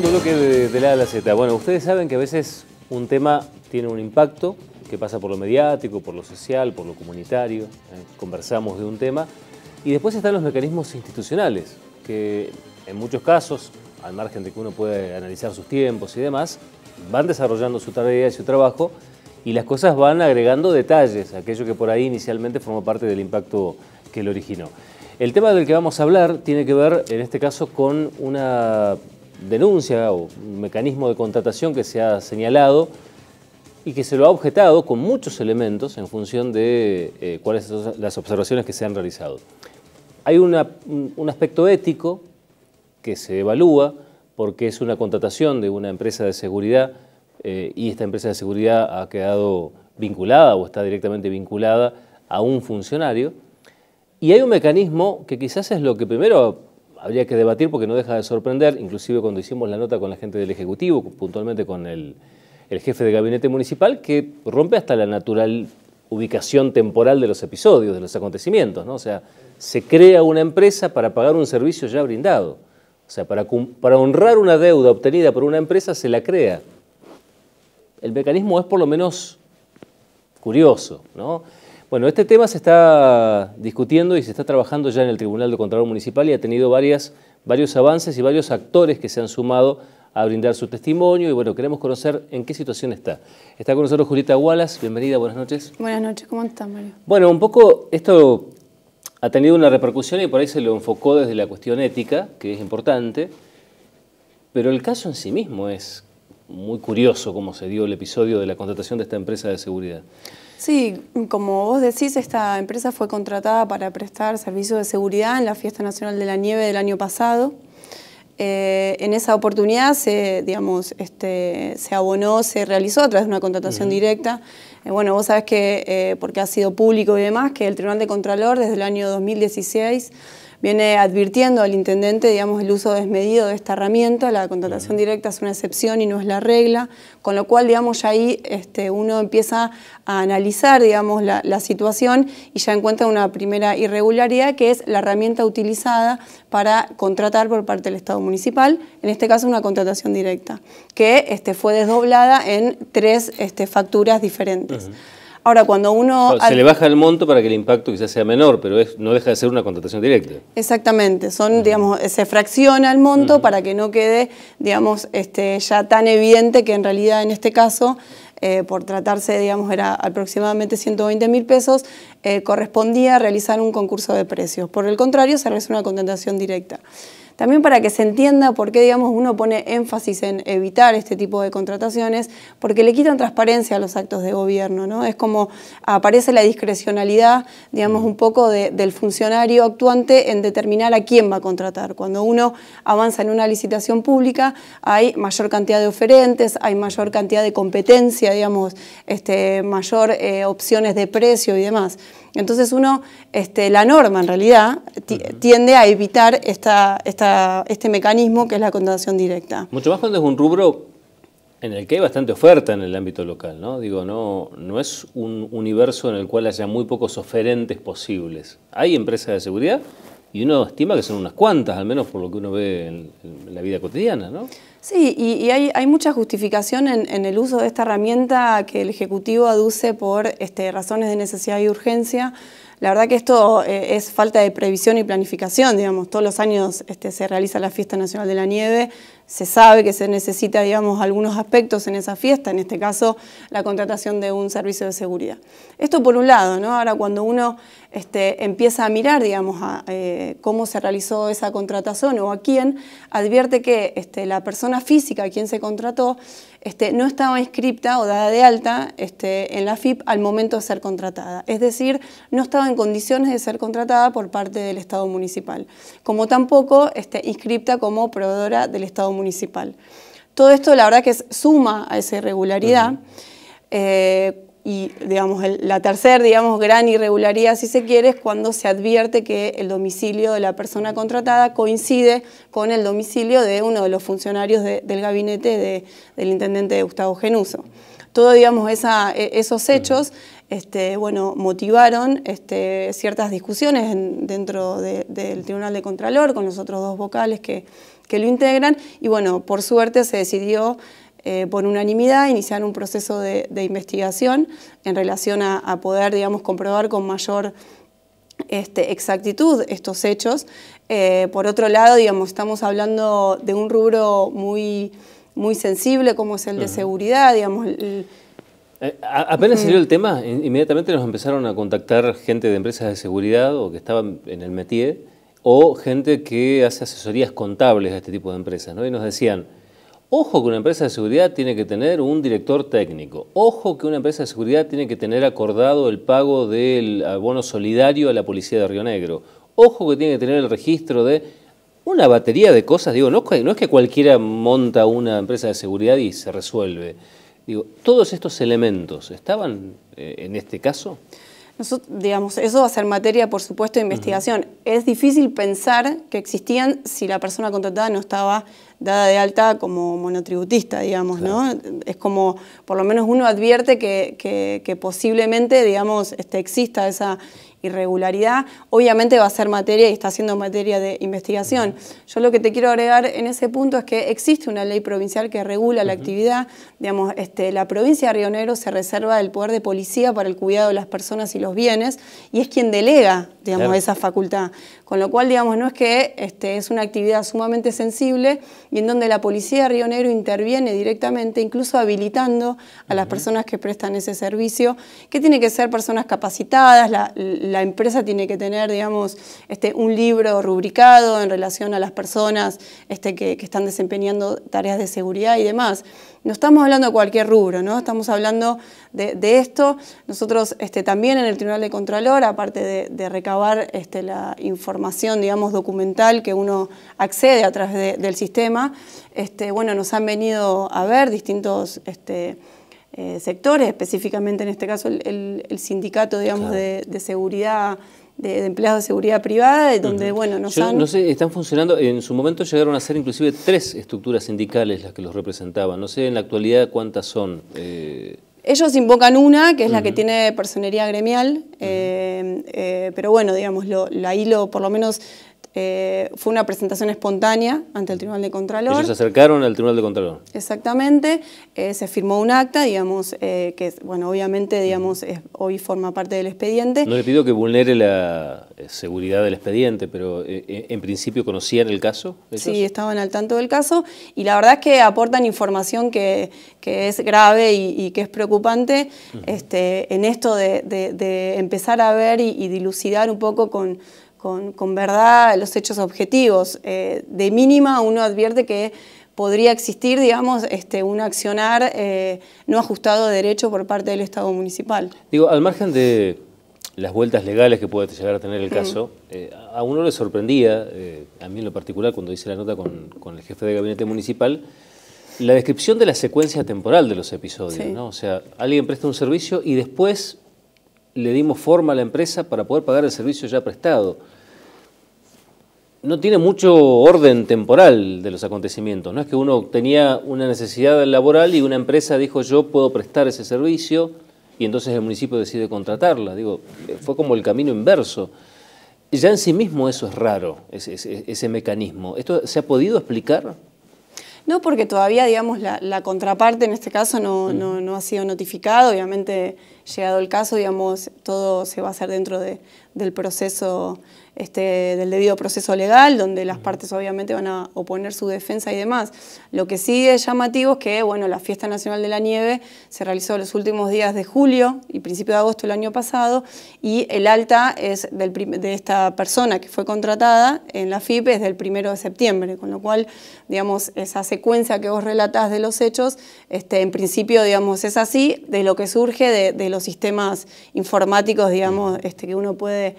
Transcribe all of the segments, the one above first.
segundo bloque de, la a la Z. Bueno, ustedes saben que a veces un tema tiene un impacto que pasa por lo mediático, por lo social, por lo comunitario. ¿eh? Conversamos de un tema. Y después están los mecanismos institucionales, que en muchos casos, al margen de que uno puede analizar sus tiempos y demás, van desarrollando su tarea y su trabajo y las cosas van agregando detalles, aquello que por ahí inicialmente formó parte del impacto que lo originó. El tema del que vamos a hablar tiene que ver, en este caso, con una denuncia o un mecanismo de contratación que se ha señalado y que se lo ha objetado con muchos elementos en función de eh, cuáles son las observaciones que se han realizado. Hay un aspecto ético que se evalúa porque es una contratación de una empresa de seguridad eh, y esta empresa de seguridad ha quedado vinculada o está directamente vinculada a un funcionario. Y hay un mecanismo que quizás es lo que primero habría que debatir porque no deja de sorprender, inclusive cuando hicimos la nota con la gente del Ejecutivo, puntualmente con el, el jefe de gabinete municipal, que rompe hasta la natural ubicación temporal de los episodios, de los acontecimientos. ¿no? O sea, se crea una empresa para pagar un servicio ya brindado. O sea, para, para honrar una deuda obtenida por una empresa se la crea. El mecanismo es por lo menos curioso. ¿no? Bueno, este tema se está discutiendo y se está trabajando ya en el Tribunal de Contralor Municipal y ha tenido varias, varios avances y varios actores que se han sumado a brindar su testimonio y bueno, queremos conocer en qué situación está. Está con nosotros Julieta Wallace, bienvenida, buenas noches. Buenas noches, ¿cómo estás, Mario? Bueno, un poco esto ha tenido una repercusión y por ahí se lo enfocó desde la cuestión ética, que es importante, pero el caso en sí mismo es muy curioso cómo se dio el episodio de la contratación de esta empresa de seguridad. Sí, como vos decís, esta empresa fue contratada para prestar servicios de seguridad en la Fiesta Nacional de la Nieve del año pasado. Eh, en esa oportunidad se, digamos, este, se abonó, se realizó a través de una contratación directa. Eh, bueno, vos sabés que, eh, porque ha sido público y demás, que el Tribunal de Contralor desde el año 2016 viene advirtiendo al intendente digamos, el uso desmedido de esta herramienta, la contratación directa es una excepción y no es la regla, con lo cual digamos, ya ahí este, uno empieza a analizar digamos, la, situación y ya encuentra una primera irregularidad que es la herramienta utilizada para contratar por parte del Estado municipal, en este caso una contratación directa, que este, fue desdoblada en tres este, facturas diferentes. Ahora, cuando uno... se le baja el monto para que el impacto quizás sea menor, pero no deja de ser una contratación directa. Exactamente, son, digamos, se fracciona el monto para que no quede, digamos, este, ya tan evidente que en realidad en este caso, eh, por tratarse, digamos, era aproximadamente 120 mil pesos, eh, correspondía realizar un concurso de precios. Por el contrario, se realiza una contratación directa. También para que se entienda por qué digamos, uno pone énfasis en evitar este tipo de contrataciones, porque le quitan transparencia a los actos de gobierno. ¿no? Es como aparece la discrecionalidad, digamos, un poco del funcionario actuante en determinar a quién va a contratar. Cuando uno avanza en una licitación pública, hay mayor cantidad de oferentes, hay mayor cantidad de competencia, digamos, este, mayor eh, opciones de precio y demás. Entonces uno, este, la norma en realidad, tiende a evitar esta, esta, este mecanismo que es la contratación directa. Mucho más cuando es un rubro en el que hay bastante oferta en el ámbito local, ¿no? Digo, no, no es un universo en el cual haya muy pocos oferentes posibles. Hay empresas de seguridad y uno estima que son unas cuantas, al menos por lo que uno ve en, la vida cotidiana, ¿no? Sí, y, hay, hay, mucha justificación en, en, el uso de esta herramienta que el Ejecutivo aduce por este, razones de necesidad y urgencia. La verdad que esto eh, es falta de previsión y planificación, digamos, todos los años este, se realiza la Fiesta Nacional de la Nieve, se sabe que se necesita, digamos, algunos aspectos en esa fiesta, en este caso la contratación de un servicio de seguridad. Esto por un lado, ¿no? Ahora cuando uno este, empieza a mirar, digamos, a, eh, cómo se realizó esa contratación o a quién, advierte que este, la persona física a quien se contrató este, no estaba inscripta o dada de alta en la FIP al momento de ser contratada. Es decir, no estaba en condiciones de ser contratada por parte del Estado municipal, como tampoco inscripta como proveedora del Estado municipal. Todo esto, la verdad, que es suma a esa irregularidad. Y digamos, la tercera digamos, gran irregularidad, si se quiere, es cuando se advierte que el domicilio de la persona contratada coincide con el domicilio de uno de los funcionarios del gabinete del intendente Gustavo Genuso. Todos digamos, e, esos hechos este, bueno, motivaron este, ciertas discusiones dentro del Tribunal de Contralor con los otros dos vocales que, que lo integran y bueno, por suerte se decidió eh, por unanimidad iniciar un proceso de, investigación en relación a, poder, digamos, comprobar con mayor este, exactitud estos hechos. Eh, por otro lado, digamos, estamos hablando de un rubro muy, muy sensible como es el de seguridad, digamos, eh, apenas salió el tema, inmediatamente nos empezaron a contactar gente de empresas de seguridad o que estaban en el métier o gente que hace asesorías contables a este tipo de empresas, ¿no? Y nos decían, ojo que una empresa de seguridad tiene que tener un director técnico, ojo que una empresa de seguridad tiene que tener acordado el pago del abono solidario a la policía de Río Negro, ojo que tiene que tener el registro de una batería de cosas, digo, no, es que cualquiera monta una empresa de seguridad y se resuelve. Digo, todos estos elementos, ¿estaban eh, en este caso? Digamos, eso va a ser materia, por supuesto, de investigación. Es difícil pensar que existían si la persona contratada no estaba dada de alta como monotributista, digamos, ¿no? Es como, por lo menos uno advierte que, que, que posiblemente, digamos, este, exista esa irregularidad, obviamente va a ser materia y está siendo materia de investigación. Yo lo que te quiero agregar en ese punto es que existe una ley provincial que regula la actividad, digamos, este, la provincia de Río Negro se reserva el poder de policía para el cuidado de las personas y los bienes y es quien delega, digamos, esa facultad. Con lo cual, digamos, no es que este, es una actividad sumamente sensible y en donde la policía de Río Negro interviene directamente, incluso habilitando a las personas que prestan ese servicio, que tiene que ser personas capacitadas, la la empresa tiene que tener, digamos, este, un libro rubricado en relación a las personas este, que, están desempeñando tareas de seguridad y demás. No estamos hablando de cualquier rubro, ¿no? Estamos hablando de, esto. Nosotros este, también en el Tribunal de Contralor, aparte de, recabar este, la información, digamos, documental que uno accede a través del sistema, este, bueno, nos han venido a ver distintos... Este, eh, sectores, específicamente en este caso el, sindicato digamos, de, seguridad, de, empleados de seguridad privada, donde, bueno, nos No sé, están funcionando, en su momento llegaron a ser inclusive tres estructuras sindicales las que los representaban, no sé en la actualidad cuántas son. Eh. Ellos invocan una, que es la que tiene personería gremial, eh, pero bueno, digamos, lo, ahí lo, por lo menos eh, fue una presentación espontánea ante el Tribunal de Contralor. Ellos se acercaron al Tribunal de Contralor. Exactamente, eh, se firmó un acta, digamos, eh, que bueno, obviamente, digamos, hoy forma parte del expediente. No le pido que vulnere la seguridad del expediente, pero en principio conocían el caso. Sí, estaban al tanto del caso y la verdad es que aportan información que, es grave y, que es preocupante este, en esto de, empezar a ver y dilucidar un poco con con, verdad los hechos objetivos. Eh, de mínima uno advierte que podría existir, digamos, este, un accionar eh, no ajustado de derecho por parte del Estado municipal. Digo, al margen de las vueltas legales que puede llegar a tener el caso, eh, a uno le sorprendía, a mí en lo particular, cuando hice la nota con, el jefe de gabinete municipal, la descripción de la secuencia temporal de los episodios. ¿no? O sea, alguien presta un servicio y después le dimos forma a la empresa para poder pagar el servicio ya prestado. No tiene mucho orden temporal de los acontecimientos, no es que uno tenía una necesidad laboral y una empresa dijo yo puedo prestar ese servicio y entonces el municipio decide contratarla. Digo, fue como el camino inverso. Ya en sí mismo eso es raro, ese, ese mecanismo. ¿Esto se ha podido explicar? No, porque todavía, digamos, la, contraparte en este caso no, no, ha sido notificado. Obviamente, llegado el caso, digamos, todo se va a hacer dentro de, del proceso este, del debido proceso legal, donde las partes obviamente van a oponer su defensa y demás. Lo que sí es llamativo es que bueno, la Fiesta Nacional de la Nieve se realizó los últimos días de julio y principio de agosto del año pasado, y el alta es del de esta persona que fue contratada en la FIP es del primero de septiembre, con lo cual, digamos, esa secuencia que vos relatás de los hechos, este, en principio, digamos, es así, de lo que surge de, de los sistemas informáticos, digamos, este, que uno puede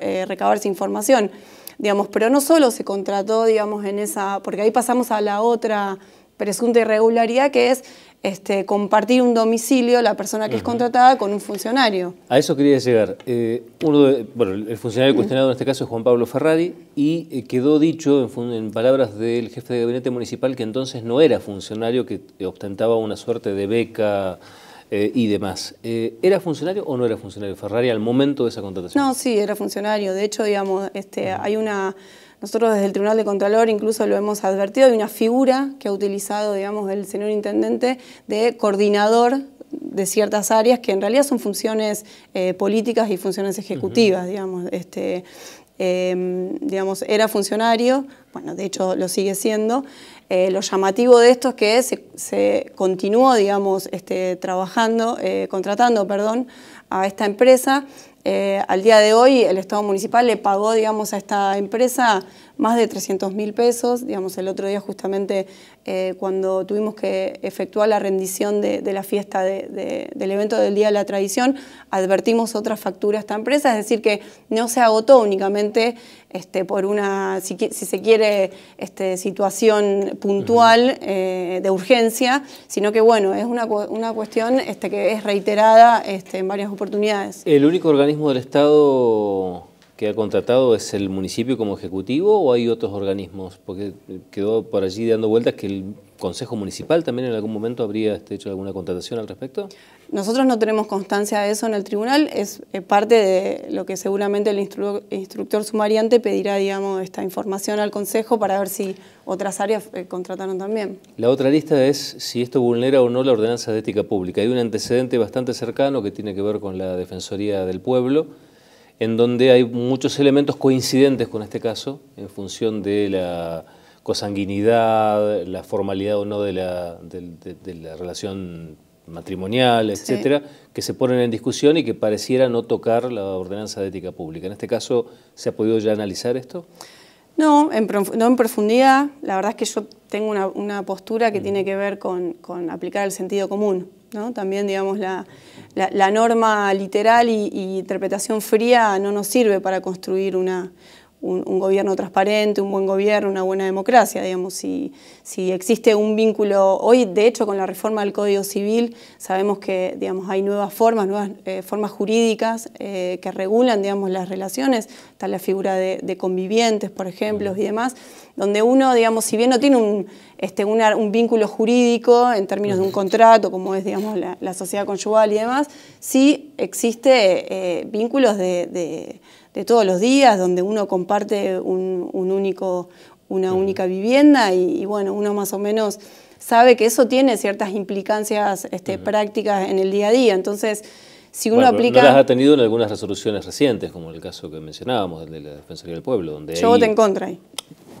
eh, recabar esa información. Digamos, pero no solo se contrató, digamos, en esa, porque ahí pasamos a la otra presunta irregularidad que es este, compartir un domicilio la persona que es contratada con un funcionario. A eso quería llegar. Eh, uno bueno, el funcionario cuestionado en este caso es Juan Pablo Ferrari y eh, quedó dicho en, en, palabras del jefe de gabinete municipal que entonces no era funcionario, que ostentaba una suerte de beca eh, y demás. Eh, ¿Era funcionario o no era funcionario Ferrari al momento de esa contratación? No, sí, era funcionario. De hecho, digamos, este, hay una nosotros desde el Tribunal de Contralor incluso lo hemos advertido, hay una figura que ha utilizado, digamos, el señor intendente de coordinador de ciertas áreas que en realidad son funciones eh, políticas y funciones ejecutivas, digamos. Este, em, digamos, era funcionario, bueno, de hecho lo sigue siendo. Eh, lo llamativo de esto es que se, continuó, digamos, este, trabajando, eh, contratando, perdón, a esta empresa. al día de hoy el Estado municipal le pagó, digamos, a esta empresa más de 300 mil pesos. Digamos, el otro día justamente eh, cuando tuvimos que efectuar la rendición de, la fiesta del evento del Día de la Tradición, advertimos otra factura a esta empresa, es decir, que no se agotó únicamente este, por una, si, se quiere, este, situación puntual eh, de urgencia, sino que bueno, es una, una cuestión este, que es reiterada este, en varias oportunidades. ¿El único organismo del Estado que ha contratado es el municipio como ejecutivo o hay otros organismos? Porque quedó por allí dando vueltas que el Consejo Municipal también en algún momento habría este, hecho alguna contratación al respecto. Nosotros no tenemos constancia de eso en el tribunal, es eh, parte de lo que seguramente el instructor sumariante pedirá, digamos, esta información al Consejo para ver si otras áreas eh, contrataron también. La otra lista es si esto vulnera o no la ordenanza de ética pública. Hay un antecedente bastante cercano que tiene que ver con la Defensoría del Pueblo, en donde hay muchos elementos coincidentes con este caso, en función de la cosanguinidad, la formalidad o no de la, de, la relación matrimonial, etcétera, que se ponen en discusión y que pareciera no tocar la ordenanza de ética pública. En este caso, ¿se ha podido ya analizar esto? No, en, no en profundidad. La verdad es que yo tengo una, postura que tiene que ver con, con aplicar el sentido común. ¿no? También, digamos, la, la, norma literal y, interpretación fría no nos sirve para construir una, un, gobierno transparente, un buen gobierno, una buena democracia, digamos, si, si, existe un vínculo, hoy de hecho con la reforma del Código Civil sabemos que, digamos, hay nuevas formas, nuevas eh, formas jurídicas eh, que regulan, digamos, las relaciones, está la figura de, convivientes, por ejemplo, y demás, donde uno, digamos, si bien no tiene un, este, un vínculo jurídico en términos de un contrato, como es digamos, la, sociedad conyugal y demás, sí existe eh, vínculos de, todos los días, donde uno comparte un, único, una única vivienda y, bueno, uno más o menos sabe que eso tiene ciertas implicancias este, prácticas en el día a día. Entonces, si uno aplica... No las ha tenido en algunas resoluciones recientes, como el caso que mencionábamos, el de la Defensoría del Pueblo, donde Yo voté en contra ahí.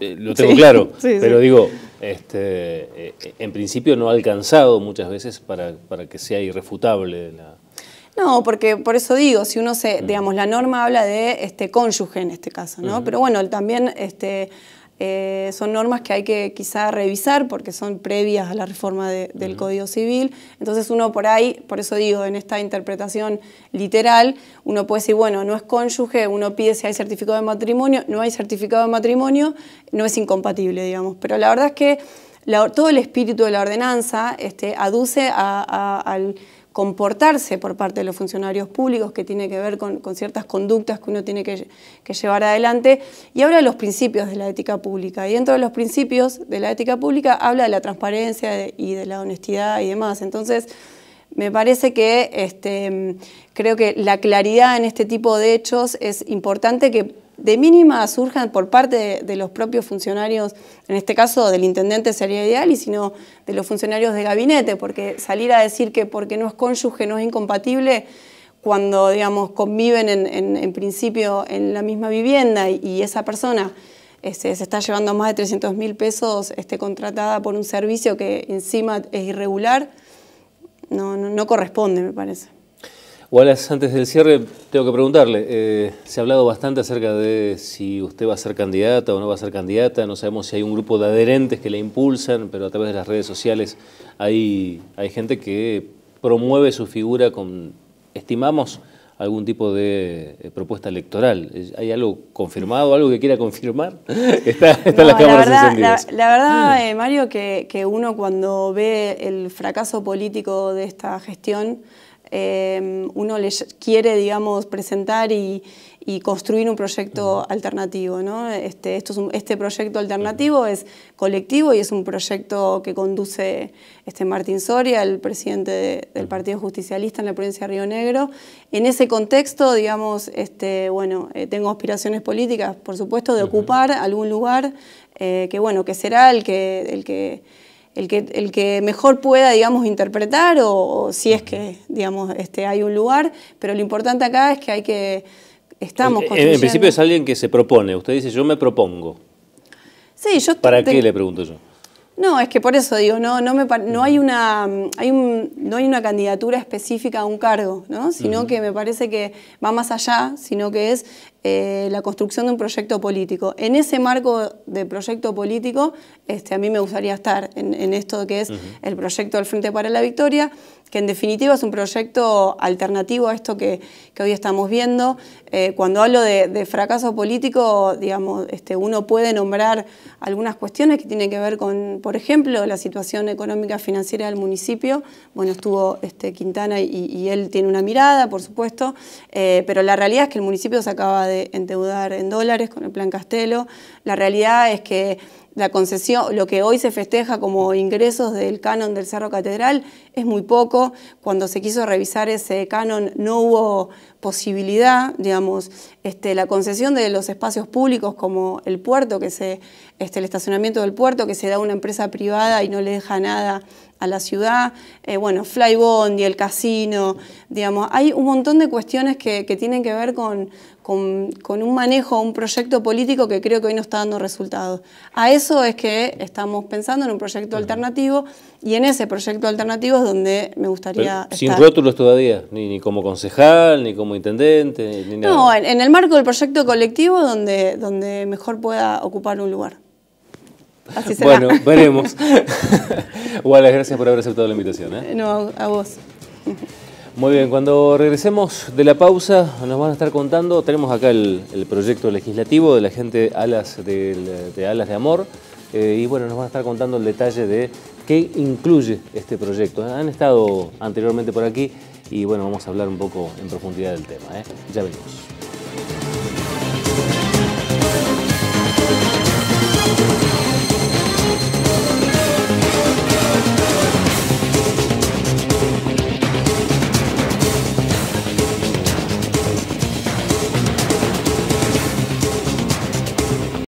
Eh, lo tengo claro, pero digo, este, eh, en principio no ha alcanzado muchas veces para, para que sea irrefutable la... No, porque por eso digo, si uno se, digamos, la norma habla de este cónyuge en este caso, ¿no? Pero bueno, también este, eh, son normas que hay que quizá revisar porque son previas a la reforma del Código Civil. Entonces uno por ahí, por eso digo, en esta interpretación literal, uno puede decir, bueno, no es cónyuge, uno pide si hay certificado de matrimonio, no hay certificado de matrimonio, no es incompatible, digamos. Pero la verdad es que todo el espíritu de la ordenanza este, aduce al comportarse por parte de los funcionarios públicos, que tiene que ver con, ciertas conductas que uno tiene que, llevar adelante, y habla de los principios de la ética pública. Y dentro de los principios de la ética pública habla de la transparencia y de la honestidad y demás. Entonces, me parece que este, creo que la claridad en este tipo de hechos es importante que de mínima surjan por parte de, los propios funcionarios, en este caso del intendente sería ideal, y sino de los funcionarios de gabinete, porque salir a decir que porque no es cónyuge no es incompatible, cuando digamos conviven en, principio en la misma vivienda y, esa persona este, se está llevando más de 300 mil pesos este, contratada por un servicio que encima es irregular, no, no corresponde, me parece. Wallace, antes del cierre, tengo que preguntarle, eh, se ha hablado bastante acerca de si usted va a ser candidata o no va a ser candidata, no sabemos si hay un grupo de adherentes que la impulsan, pero a través de las redes sociales hay, hay gente que promueve su figura con, estimamos, algún tipo de eh, propuesta electoral. ¿Hay algo confirmado, algo que quiera confirmar? está, está las cámaras la verdad, la, verdad eh, Mario, que, que uno cuando ve el fracaso político de esta gestión, eh, uno le quiere, digamos, presentar y, construir un proyecto alternativo. ¿no? Este, esto este proyecto alternativo es colectivo y es un proyecto que conduce este Martín Soria, el presidente del Partido Justicialista en la provincia de Río Negro. En ese contexto, digamos, este, bueno, eh, tengo aspiraciones políticas, por supuesto, de ocupar algún lugar eh, que, bueno, que será el que... El que el que, el que mejor pueda, digamos, interpretar o, si es que, digamos, este, hay un lugar, pero lo importante acá es que hay que, estamos construyendo... En, principio es alguien que se propone, usted dice, yo me propongo. Sí, yo... ¿Para qué le pregunto yo? No, es que por eso digo, no, no, me, no, hay, una, hay un, no hay una candidatura específica a un cargo, ¿no? sino que me parece que va más allá, sino que es eh, la construcción de un proyecto político. En ese marco de proyecto político, este, a mí me gustaría estar en, esto que es el proyecto del Frente para la Victoria, que en definitiva es un proyecto alternativo a esto que, hoy estamos viendo. Eh, cuando hablo de, fracaso político, digamos, este, uno puede nombrar algunas cuestiones que tienen que ver con, por ejemplo, la situación económica financiera del municipio. Bueno, estuvo este, Quintana y, él tiene una mirada, por supuesto, eh, pero la realidad es que el municipio se acaba de endeudar en dólares con el Plan Castelo. La realidad es que la concesión, lo que hoy se festeja como ingresos del canon del Cerro Catedral es muy poco. Cuando se quiso revisar ese canon no hubo posibilidad, digamos, este, la concesión de los espacios públicos como el puerto, que se, este, el estacionamiento del puerto, que se da a una empresa privada y no le deja nada a la ciudad, eh, bueno, Flybond y el casino, digamos, hay un montón de cuestiones que, tienen que ver con, con, un manejo, un proyecto político que creo que hoy no está dando resultados. A eso es que estamos pensando en un proyecto alternativo y en ese proyecto alternativo es donde me gustaría Sin rótulos todavía, ni, como concejal, ni como intendente, ni nada. No, en, el marco del proyecto colectivo donde, donde mejor pueda ocupar un lugar. Así será. Bueno, veremos. Igual, gracias por haber aceptado la invitación. ¿eh? No, a vos. Muy bien, cuando regresemos de la pausa nos van a estar contando, tenemos acá el, proyecto legislativo de la gente Alas de, Alas de Amor eh, y bueno, nos van a estar contando el detalle de qué incluye este proyecto. Han estado anteriormente por aquí y bueno, vamos a hablar un poco en profundidad del tema. ¿eh? Ya venimos.